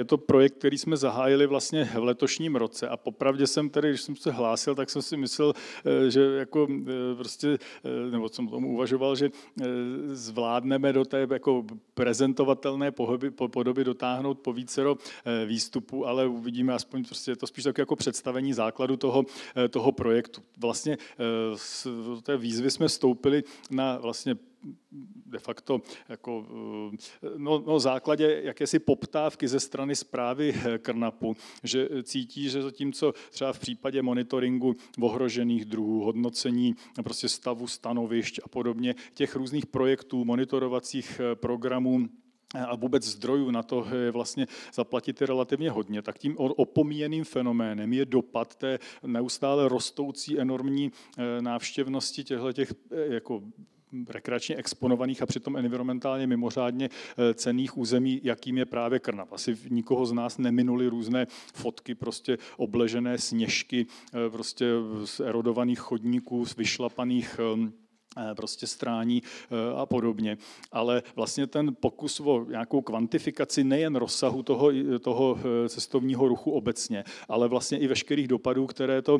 Je to projekt, který jsme zahájili vlastně v letošním roce a popravdě jsem tady, když jsem se hlásil, tak jsem si myslel, eh, že jako eh, prostě, eh, nebo jsem tomu uvažoval, že zvládneme do té jako prezentovatelné podoby, podoby dotáhnout po vícero výstupů, ale uvidíme aspoň prostě je to spíš tak jako představení základu toho, toho projektu. Vlastně z té výzvy jsme vstoupili na vlastně de facto jako, eh, no, no, základě jakési poptávky ze strany zprávy eh, Krnapu, že cítí, že zatímco třeba v případě monitoringu ohrožených druhů, hodnocení prostě stavu stanovišť a podobně, těch různých projektů, monitorovacích eh, programů, a vůbec zdrojů na to je vlastně zaplatit je relativně hodně, tak tím opomíjeným fenoménem je dopad té neustále rostoucí enormní návštěvnosti těchto těch jako rekreačně exponovaných a přitom environmentálně mimořádně eh, cených území, jakým je právě Krnav. Asi nikoho z nás neminuli různé fotky, prostě obležené sněžky, eh, prostě z erodovaných chodníků, z vyšlapaných ehm, Eh, prostě strání eh, a podobně. Ale vlastně ten pokus o nějakou kvantifikaci nejen rozsahu toho, toho eh, cestovního ruchu obecně, ale vlastně i veškerých dopadů, které to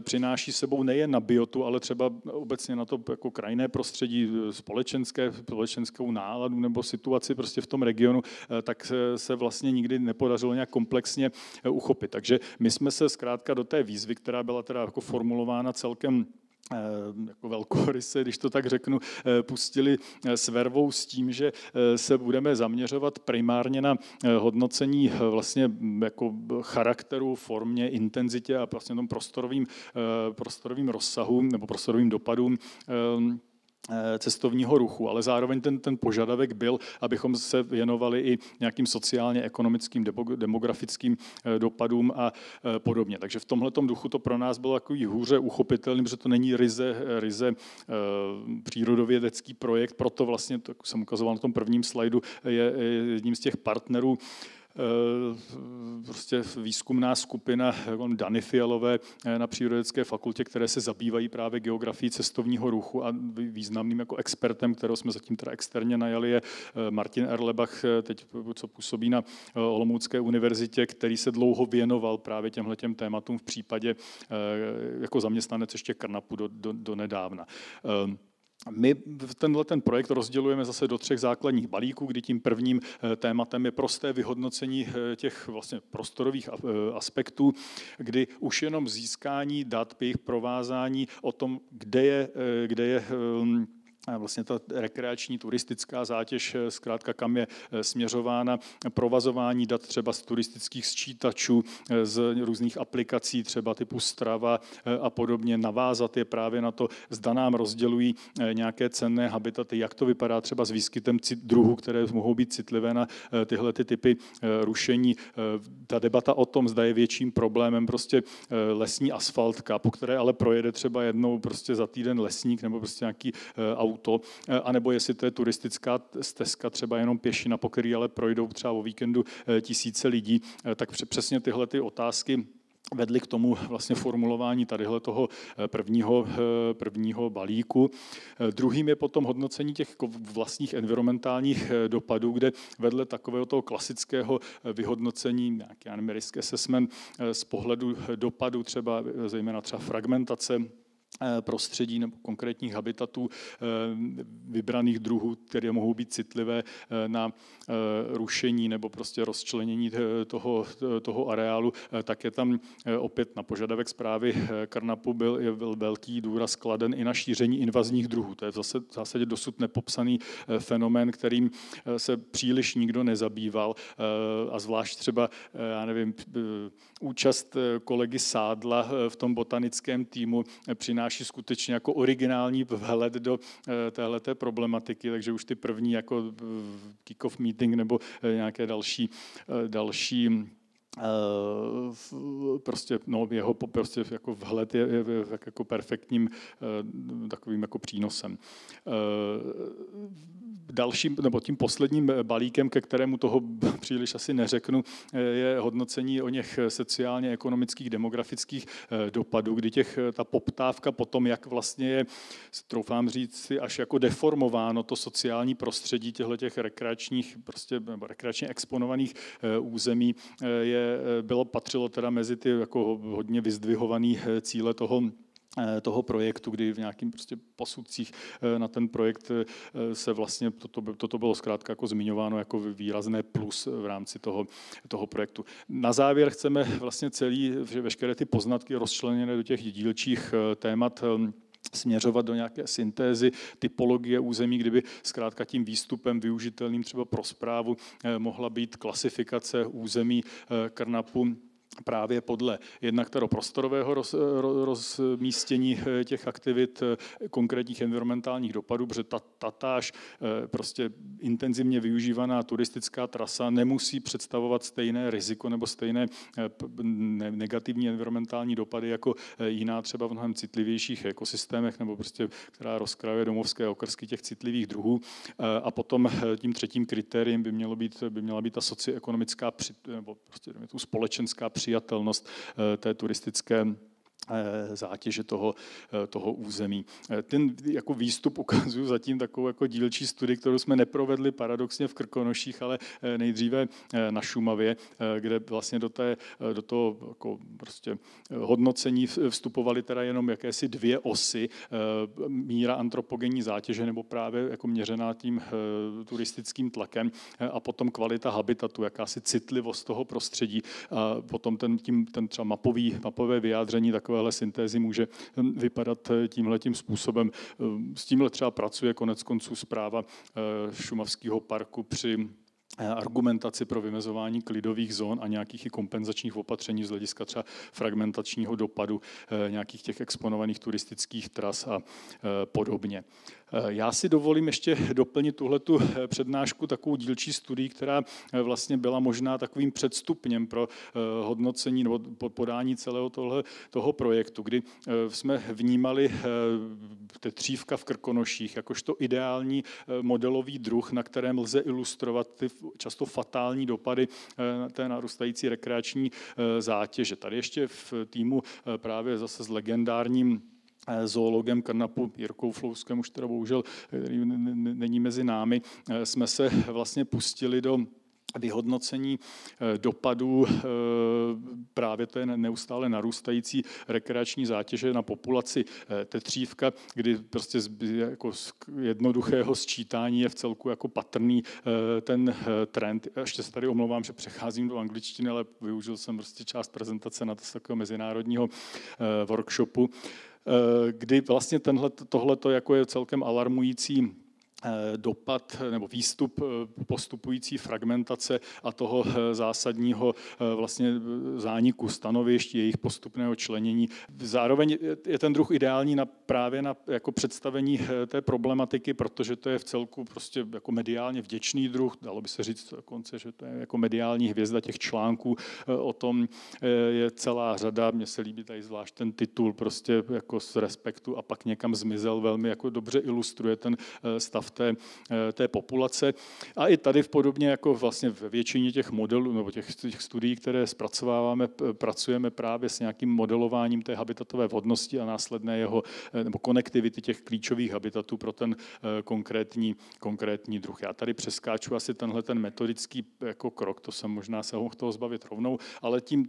přináší sebou nejen na biotu, ale třeba obecně na to jako krajinné prostředí, společenské, společenskou náladu nebo situaci prostě v tom regionu, tak se vlastně nikdy nepodařilo nějak komplexně uchopit. Takže my jsme se zkrátka do té výzvy, která byla teda jako formulována celkem Eh, jako velkoryse, když to tak řeknu, eh, pustili eh, s vervou s tím, že se budeme zaměřovat primárně na hodnocení vlastně mm, jako charakteru, formě, intenzitě a vlastně tom prostorovým, prostorovým rozsahu nebo prostorovým dopadům. Eh, cestovního ruchu, ale zároveň ten, ten požadavek byl, abychom se věnovali i nějakým sociálně-ekonomickým, demografickým eh, dopadům a eh, podobně. Takže v tomhle duchu to pro nás bylo takový hůře uchopitelný, protože to není ryze, ryze přírodovědecký projekt, proto vlastně, to jsem ukazoval na tom prvním slajdu, je jedním z těch partnerů Eh, prostě výzkumná skupina jako Dany Fialové eh, na Přírodecké fakultě, které se zabývají právě geografií cestovního ruchu a významným jako expertem, kterého jsme zatím teda externě najali, je eh, Martin Erlebach, teď co působí na Olomoucké univerzitě, který se dlouho věnoval právě těmhle těm tématům v případě jako zaměstnanec ještě Karnapu do, do, do nedávna. My tenhle ten projekt rozdělujeme zase do třech základních balíků, kdy tím prvním eh, tématem je prosté vyhodnocení eh, těch vlastně prostorových eh, aspektů, kdy už jenom získání dat, jejich provázání o tom, kde je, kde je vlastně ta rekreační turistická zátěž, eh, zkrátka kam je eh, směřována, provazování dat třeba z turistických sčítačů, eh, z různých aplikací, třeba typu Strava a podobně, navázat je právě na to, zda nám rozdělují nějaké cenné habitaty, jak to vypadá třeba s výskytem druhů, které mohou být citlivé na tyhle ty typy rušení. Ta debata o tom, zda je větším problémem prostě lesní asfaltka, po které ale projede třeba jednou prostě za týden lesník nebo prostě nějaký auto, auto, eh, anebo jestli to je turistická stezka, třeba jenom pěšina, po který ale projdou třeba o víkendu eh, tisíce lidí, eh, tak přesně tyhle ty otázky vedly k tomu vlastně formulování tadyhle toho prvního, prvního balíku. Druhým je potom hodnocení těch vlastních environmentálních dopadů, kde vedle takového toho klasického vyhodnocení, nějaký risk assessment z pohledu dopadu třeba zejména třeba fragmentace prostředí nebo konkrétních habitatů eh, vybraných druhů, které mohou být citlivé eh, na rušení nebo prostě rozčlenění toho, toho areálu, tak je tam opět na požadavek zprávy Karnapu byl, byl velký důraz kladen i na šíření invazních druhů. To je v zásadě dosud nepopsaný fenomén, kterým se příliš nikdo nezabýval a zvlášť třeba, já nevím, účast kolegy Sádla v tom botanickém týmu přináší přináší skutečně jako originální vhled do eh, téhleté problematiky, takže už ty první jako eh, kick-off meeting nebo eh, nějaké další, další prostě no, jeho prostě jako vhled je, je, je jako perfektním takovým jako přínosem. Dalším, nebo tím posledním balíkem, ke kterému toho příliš asi neřeknu, je hodnocení o něch sociálně, ekonomických, demografických eh, dopadů, kdy těch, eh, ta poptávka potom, jak vlastně je, troufám říct si, až jako deformováno to sociální prostředí těchto těch rekreačních, prostě, nebo rekreačně exponovaných eh, území, je, bylo, patřilo teda mezi ty jako hodně vyzdvihované cíle toho Eh, toho projektu, kdy v nějakým prostě posudcích eh, na ten projekt eh, se vlastně toto, toto bylo zkrátka jako zmiňováno jako výrazné plus v rámci toho, toho projektu. Na závěr chceme vlastně celý, veškeré ty poznatky rozčleněné do těch dílčích témat směřovat do nějaké syntézy typologie území, kdyby zkrátka tím výstupem využitelným třeba pro zprávu mohla být klasifikace území Krnapu právě podle jednak toho prostorového roz, rozmístění eh, těch aktivit, eh, konkrétních environmentálních dopadů, protože ta, tatáž eh, prostě intenzivně využívaná turistická trasa nemusí představovat stejné riziko nebo stejné negativní environmentální dopady jako jiná třeba v mnohem citlivějších ekosystémech nebo prostě, která rozkrajuje domovské okrsky těch citlivých druhů. A potom tím třetím kritériem by, mělo být, by měla být ta socioekonomická nebo prostě tu společenská přijatelnost eh, té turistické zátěže toho, eh, toho území. Eh, ten jako výstup ukazuju zatím takovou jako dílčí studii, kterou jsme neprovedli paradoxně v Krkonoších, ale nejdříve na Šumavě, kde vlastně do, té, do toho jako prostě hodnocení vstupovaly teda jenom jakési dvě osy, míra antropogenní zátěže nebo právě jako měřená tím turistickým tlakem a potom kvalita habitatu, jakási citlivost toho prostředí a potom ten, tím, ten třeba mapový, mapové vyjádření takové takovéhle syntézy může hm, vypadat eh, tímhletím způsobem. Eh, s tímhle třeba pracuje konec konců zpráva eh, Šumavského parku při argumentaci pro vymezování klidových zón a nějakých i kompenzačních opatření z hlediska třeba fragmentačního dopadu nějakých těch exponovaných turistických tras a podobně. Eh, já si dovolím ještě doplnit tuhletu eh, přednášku takovou dílčí studii, která eh, vlastně byla možná takovým předstupněm pro hodnocení nebo podání celého tohle, toho projektu, kdy jsme vnímali tetřívka v Krkonoších jakožto ideální modelový druh, na kterém lze ilustrovat ty často fatální dopady té narůstající rekreační zátěže. Tady ještě v týmu právě zase s legendárním Eh, zoologem Karnapu Jirkou Flouskem, už teda bohužel který není mezi námi, eh, jsme se vlastně pustili do vyhodnocení eh, dopadů právě té neustále narůstající rekreační zátěže na populaci tetřívka, kdy prostě jako z jednoduchého sčítání je v celku jako patrný ten trend. Ještě se tady omlouvám, že přecházím do angličtiny, ale využil jsem prostě část prezentace na to z takového mezinárodního workshopu. Eh, kdy vlastně tohleto jako je celkem alarmující Eh, dopad nebo výstup eh, postupující fragmentace a toho eh, zásadního vlastně zániku stanovišť, jejich postupného členění. Zároveň je ten druh ideální na, právě na jako představení té problematiky, protože to je v celku prostě jako mediálně vděčný druh, dalo by se říct dokonce, že to je jako mediální hvězda těch článků. O tom je celá řada, mně se líbí tady zvlášť ten titul prostě jako z respektu a pak někam zmizel, velmi jako dobře ilustruje ten stav té, eh, té populace. A i tady v podobně jako vlastně ve většině těch modelů nebo těch, těch studií, které zpracováváme, pracujeme právě s nějakým modelováním té habitatové vhodnosti a následné jeho eh, nebo konektivity těch klíčových habitatů pro ten eh, konkrétní, konkrétní druh. Já tady přeskáču asi tenhle ten metodický jako krok, to jsem možná se mohl toho zbavit rovnou, ale tím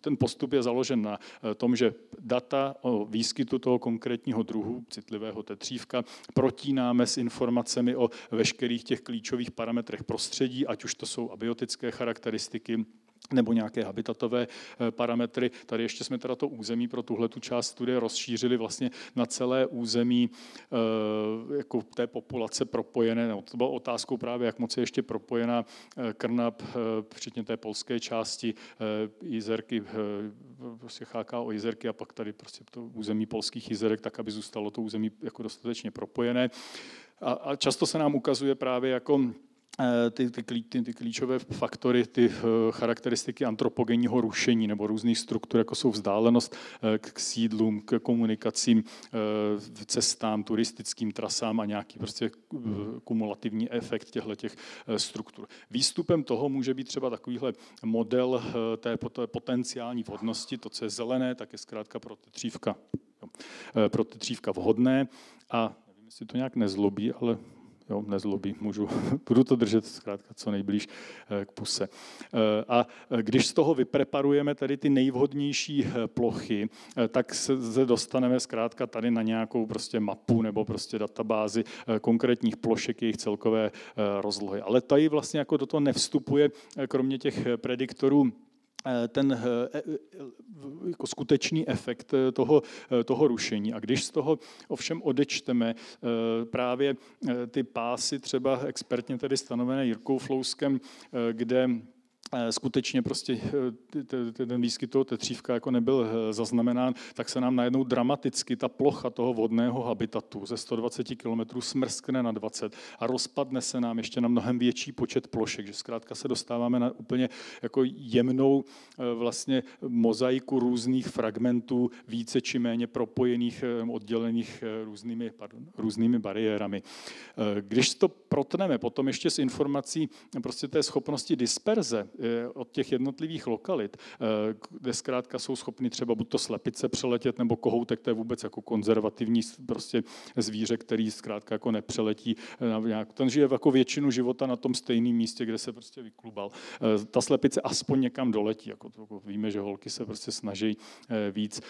ten postup je založen na tom, že data o výskytu toho konkrétního druhu, citlivého tetřívka, protínáme s informací informacemi o veškerých těch klíčových parametrech prostředí, ať už to jsou abiotické charakteristiky, nebo nějaké habitatové eh, parametry. Tady ještě jsme teda to území pro tuhle tu část studie rozšířili vlastně na celé území eh, jako té populace propojené. No, to bylo otázkou právě, jak moc je ještě propojená eh, Krnap, včetně té polské části jizerky, prostě o jizerky a pak tady prostě to území polských jizerek, tak aby zůstalo to území jako dostatečně propojené. A, a často se nám ukazuje právě jako Eh, ty, ty, ty, ty klíčové faktory, ty eh, charakteristiky antropogenního rušení nebo různých struktur, jako jsou vzdálenost eh, k sídlům, k komunikacím, cestám, turistickým trasám a nějaký prostě kumulativní efekt těchto těch struktur. Výstupem toho může být třeba takovýhle model té potenciální vhodnosti, to, co je zelené, tak je zkrátka pro tetřívka, pro tetřívka vhodné a nevím, jestli to nějak nezlobí, ale jo, nezlobí, můžu, budu to držet zkrátka co nejblíž eh, k puse. Eh, a když z toho vypreparujeme tady ty nejvhodnější eh, plochy, tak se dostaneme zkrátka tady na nějakou prostě mapu nebo prostě databázi konkrétních plošek, jejich celkové rozlohy. Ale tady vlastně jako do toho nevstupuje, kromě těch prediktorů, ten eh, e, e, jako skutečný efekt eh, toho, toho rušení. A když z toho ovšem odečteme právě ty pásy, třeba expertně tedy stanovené Jirkou Flouskem, kde Eh, skutečně prostě eh, ten výskyt toho tetřívka jako nebyl eh, zaznamenán, tak se nám najednou dramaticky ta plocha toho vodného habitatu ze 120 km smrskne na 20 a rozpadne se nám ještě na mnohem větší počet plošek, že zkrátka se dostáváme na úplně jako jemnou vlastně mozaiku různých fragmentů, více či méně propojených, oddělených různými, pardon, různými bariérami. Když to protneme potom ještě s informací prostě té schopnosti disperze, Eh, od těch jednotlivých lokalit, eh, kde zkrátka jsou schopni třeba buď to slepice přeletět, nebo kohoutek, to je vůbec jako konzervativní prostě zvíře, který zkrátka jako nepřeletí. Eh, nějak, ten žije jako většinu života na tom stejném místě, kde se prostě vyklubal. Ta slepice aspoň někam doletí, jako to, jako víme, že holky se prostě snaží víc.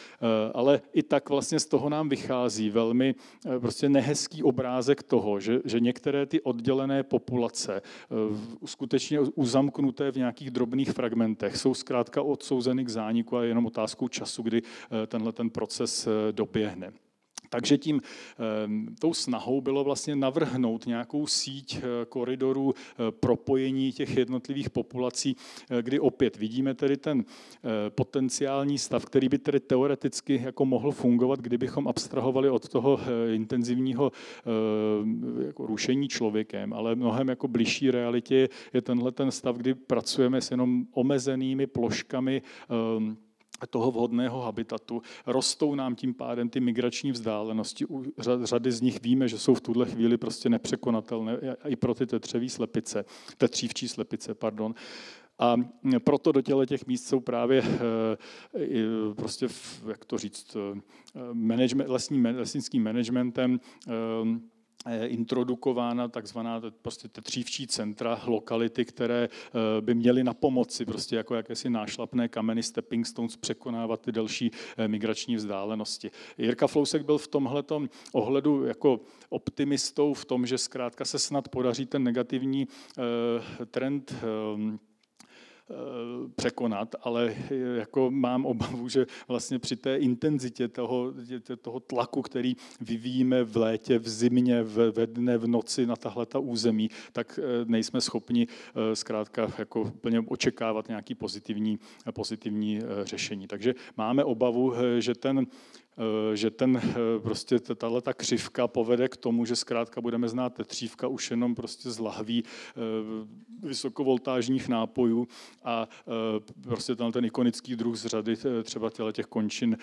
Ale i tak vlastně z toho nám vychází velmi prostě nehezký obrázek toho, že, že některé ty oddělené populace skutečně uzamknuté v nějaké nějakých drobných fragmentech, jsou zkrátka odsouzeny k zániku a je jenom otázkou času, kdy eh, tenhle ten proces eh, doběhne. Takže tím ehm, tou snahou bylo vlastně navrhnout nějakou síť eh, koridorů propojení těch jednotlivých populací, kdy opět vidíme tedy ten potenciální stav, který by tedy teoreticky jako mohl fungovat, kdybychom abstrahovali od toho intenzivního jako rušení člověkem, ale mnohem jako blížší realitě je tenhle ten stav, kdy pracujeme s jenom omezenými ploškami ehm, toho vhodného habitatu. Rostou nám tím pádem ty migrační vzdálenosti. U řady z nich víme, že jsou v tuhle chvíli prostě nepřekonatelné i pro ty tetřevý slepice, tetřívčí slepice, pardon. A proto do těle těch míst jsou právě eh, prostě, jak to říct, eh, management, lesní, lesnickým managementem introdukována takzvaná prostě tetřívčí centra, lokality, které eh, by měly na pomoci prostě jako jakési nášlapné kameny, stepping stones, překonávat ty další eh, migrační vzdálenosti. Jirka Flousek byl v tomhle ohledu jako optimistou v tom, že zkrátka se snad podaří ten negativní trend Eh, překonat, ale jako mám obavu, že vlastně při té intenzitě toho, toho tlaku, který vyvíjíme v létě, v zimě, ve dne, v noci na tahle ta území, tak eh, nejsme schopni eh, zkrátka jako úplně očekávat nějaký pozitivní, pozitivní řešení. Takže máme obavu, že ten Eh, že ten, eh, prostě tahle ta křivka povede k tomu, že zkrátka budeme znát tetřívka už jenom prostě z lahví eh, vysokovoltážních nápojů a prostě ten, ten ikonický druh z řady třeba těle těch končin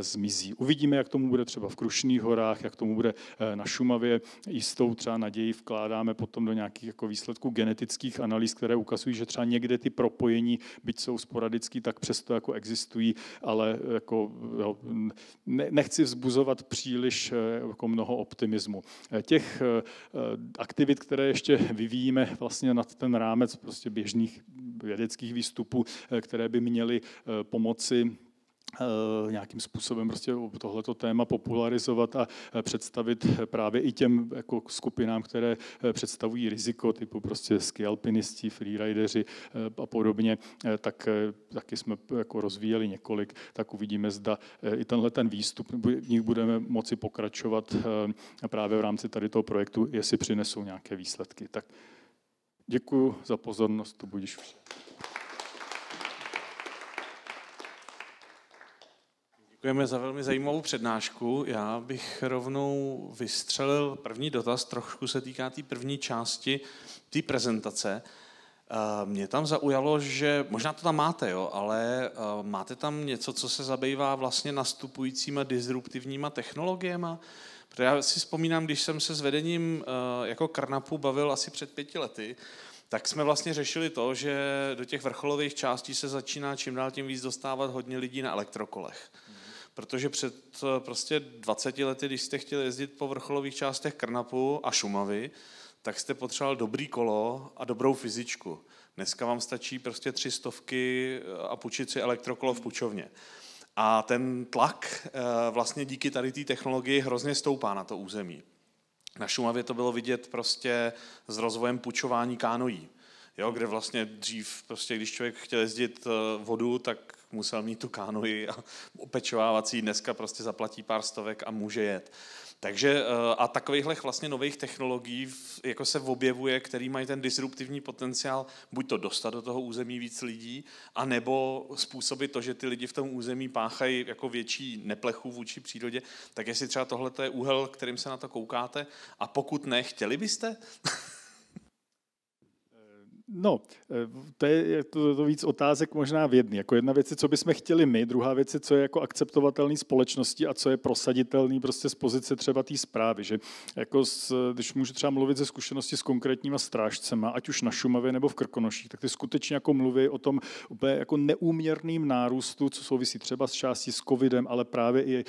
zmizí. Uvidíme, jak tomu bude třeba v Krušných horách, jak tomu bude na Šumavě. Jistou třeba naději vkládáme potom do nějakých jako výsledků genetických analýz, které ukazují, že třeba někde ty propojení, byť jsou sporadický, tak přesto jako existují, ale jako, jo, nechci vzbuzovat příliš eh, jako mnoho optimismu. Eh, těch eh, aktivit, které ještě vyvíjíme vlastně nad ten rámec prostě běžných vědeckých výstupů, které by měly pomoci nějakým způsobem prostě tohleto téma popularizovat a eh, představit právě i těm jako skupinám, které eh, představují riziko, typu prostě skialpinisti, freerideri a podobně, tak taky jsme jako rozvíjeli několik, tak uvidíme, zda i tenhle ten výstup, v nich budeme moci pokračovat právě v rámci tady toho projektu, jestli přinesou nějaké výsledky. Tak děkuji za pozornost, to budíš vše. Děkujeme za velmi zajímavou přednášku. Já bych rovnou vystřelil první dotaz, trošku se týká té tý první části té prezentace. Eh, mě tam zaujalo, že možná to tam máte, jo, ale eh, máte tam něco, co se zabývá vlastně nastupujícíma disruptivníma technologiemi? Protože já si vzpomínám, když jsem se s vedením eh, jako Karnapu bavil asi před pěti lety, tak jsme vlastně řešili to, že do těch vrcholových částí se začíná čím dál tím víc dostávat hodně lidí na elektrokolech. Protože před prostě 20 lety, když jste chtěli jezdit po vrcholových částech Krnapu a Šumavy, tak jste potřeboval dobrý kolo a dobrou fyzičku. Dneska vám stačí prostě tři stovky a půjčit si elektrokolo v půjčovně. A ten tlak eh, vlastně díky tady té technologii hrozně stoupá na to území. Na Šumavě to bylo vidět prostě s rozvojem půjčování kánojí, jo, kde vlastně dřív, prostě, když člověk chtěl jezdit eh, vodu, tak musel mít tu kánoji a opečovávací, dneska prostě zaplatí pár stovek a může jet. Takže eh, a takovýchhle vlastně nových technologií jako se objevuje, který mají ten disruptivní potenciál buď to dostat do toho území víc lidí, anebo způsobit to, že ty lidi v tom území páchají jako větší neplechu vůči přírodě, tak jestli třeba tohle je úhel, kterým se na to koukáte a pokud ne, chtěli byste? No, eh, to je to, to víc otázek možná v jedný. Jako jedna věc je, co bychom chtěli my, druhá věc je, co je jako akceptovatelný společnosti a co je prosaditelný prostě z pozice třeba té zprávy. Že jako s, když můžu třeba mluvit ze zkušenosti s konkrétníma strážcema, ať už na Šumavě nebo v Krkonoších, tak ty skutečně jako mluví o tom úplně jako neúměrným nárůstu, co souvisí třeba s částí s covidem, ale právě i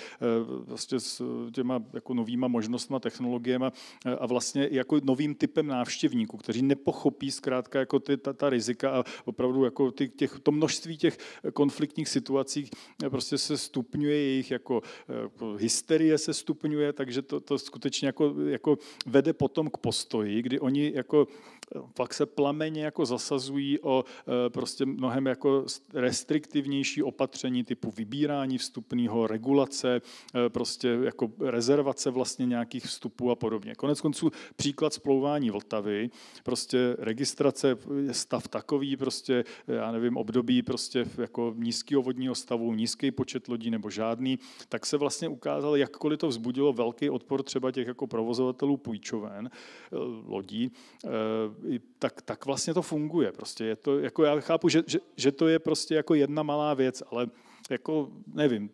vlastně s těma jako novýma možnostma, technologiemi eh, a vlastně jako novým typem návštěvníků, kteří nepochopí zkrátka jako ty, ta, ta rizika a opravdu jako ty, těch, to množství těch konfliktních situací prostě se stupňuje, jejich jako, jako hysterie se stupňuje, takže to, to skutečně jako, jako vede potom k postoji, kdy oni jako pak se plameně jako zasazují o e, prostě mnohem jako restriktivnější opatření typu vybírání vstupného, regulace, e, prostě jako rezervace vlastně nějakých vstupů a podobně. Konec konců příklad splouvání Vltavy, prostě registrace stav takový, prostě já nevím, období prostě jako nízkého vodního stavu, nízký počet lodí nebo žádný, tak se vlastně ukázalo, jakkoliv to vzbudilo velký odpor třeba těch jako provozovatelů půjčoven e, lodí, tak, tak vlastně to funguje. Prostě je to, jako já chápu, že, že, že to je prostě jako jedna malá věc, ale jako nevím,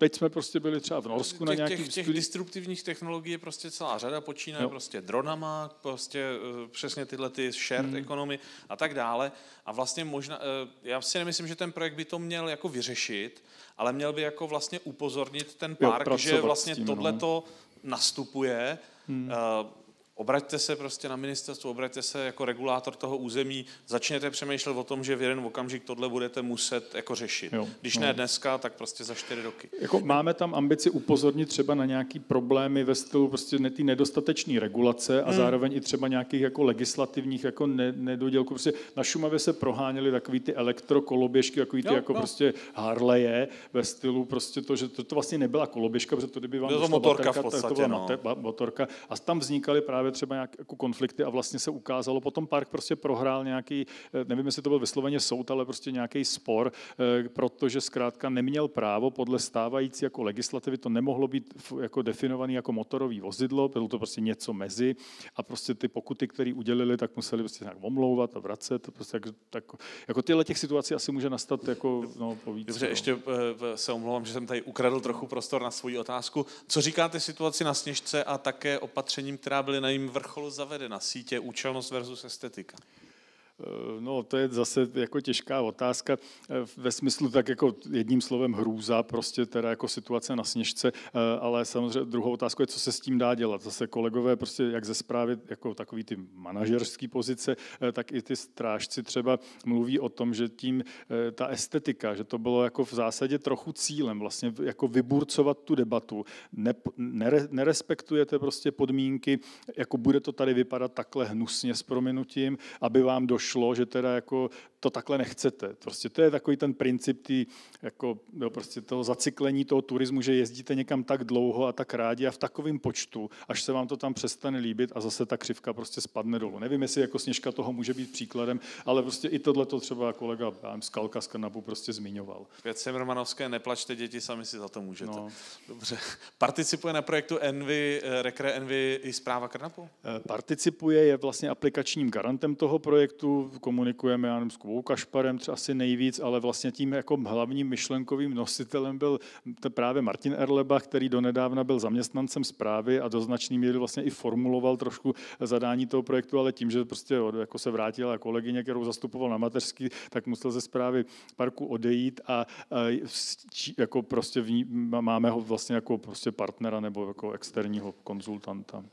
Teď jsme prostě byli třeba v Norsku těch, na nějakých... Těch, těch disruptivních technologií je prostě celá řada, počínaje jo. prostě dronama, prostě uh, přesně tyhle ty shared hmm. economy a tak dále. A vlastně možná, uh, já si nemyslím, že ten projekt by to měl jako vyřešit, ale měl by jako vlastně upozornit ten park, jo, že vlastně no. tohleto no. nastupuje. Hmm. Uh, Obraťte se prostě na ministerstvo, obraťte se jako regulátor toho území, začněte přemýšlet o tom, že v jeden okamžik tohle budete muset jako řešit. Jo, Když no. ne dneska, tak prostě za čtyři roky. Jako máme tam ambici upozornit třeba na nějaký problémy ve stylu prostě ty nedostatečné regulace a hmm. zároveň i třeba nějakých jako legislativních jako ne, nedodělků. Prostě na Šumavě se proháněly takový ty elektrokoloběžky, takový ty jo, jako no. prostě Harleje ve stylu prostě to, že to, to vlastně nebyla koloběžka, protože to kdyby vám to motorka baterka, v podstatě, to byla no. motorka a tam vznikaly právě právě třeba nějaké jako konflikty a vlastně se ukázalo, potom park prostě prohrál nějaký, eh, nevím, jestli to byl vysloveně soud, ale prostě nějaký spor, eh, protože zkrátka neměl právo podle stávající jako legislativy, to nemohlo být jako definovaný jako motorový vozidlo, bylo to prostě něco mezi a prostě ty pokuty, které udělili, tak museli prostě nějak omlouvat a vracet. Prostě tak, tak, jako tyhle těch situací asi může nastat jako no, povíc. Dobře, no. ještě eh, se omlouvám, že jsem tady ukradl trochu prostor na svoji otázku. Co říkáte situaci na Sněžce a také opatřením, která byly na jejím vrcholu zavedena, sítě účelnost versus estetika? Eh, no, to je zase jako těžká otázka eh, ve smyslu tak jako jedním slovem hrůza, prostě teda jako situace na sněžce, eh, ale samozřejmě druhou otázkou je, co se s tím dá dělat. Zase kolegové prostě jak ze zprávy, jako takový ty manažerský pozice, tak i ty strážci třeba mluví o tom, že tím ta estetika, že to bylo jako v zásadě trochu cílem vlastně jako vyburcovat tu debatu. Ne, nere, nerespektujete prostě podmínky, jako bude to tady vypadat takhle hnusně s prominutím, aby vám došlo šlo, že teda jako to takhle nechcete. Prostě to je takový ten princip tý, jako, jo, prostě toho zacyklení toho turismu, že jezdíte někam tak dlouho a tak rádi a v takovém počtu, až se vám to tam přestane líbit a zase ta křivka prostě spadne dolů. Nevím, jestli jako Sněžka toho může být příkladem, ale prostě i tohle to třeba kolega Skalka z Kanabu prostě zmiňoval. Věcem Romanovské, neplačte děti, sami si za to můžete. No. Dobře. Participuje na projektu Envy, eh, Rekre Envy i zpráva Krnapu? Eh, participuje, je vlastně aplikačním garantem toho projektu, komunikujeme, já nevím, s Kubou Kašparem třeba asi nejvíc, ale vlastně tím jako hlavním myšlenkovým nositelem byl právě Martin Erleba, který donedávna byl zaměstnancem zprávy a do značný míry vlastně i formuloval trošku zadání toho projektu, ale tím, že prostě jako se vrátila kolegyně, kterou zastupoval na mateřský, tak musel ze zprávy parku odejít a, a jako prostě v ní, máme ho vlastně jako prostě partnera nebo jako externího konzultanta.